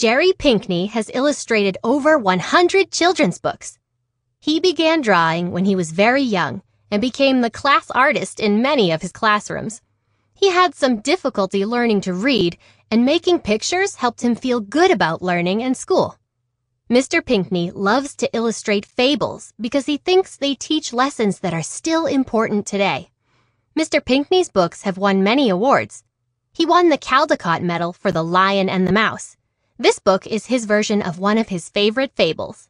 Jerry Pinkney has illustrated over 100 children's books. He began drawing when he was very young and became the class artist in many of his classrooms. He had some difficulty learning to read, and making pictures helped him feel good about learning and school. Mr. Pinkney loves to illustrate fables because he thinks they teach lessons that are still important today. Mr. Pinkney's books have won many awards. He won the Caldecott Medal for The Lion and the Mouse. This book is his version of one of his favorite fables.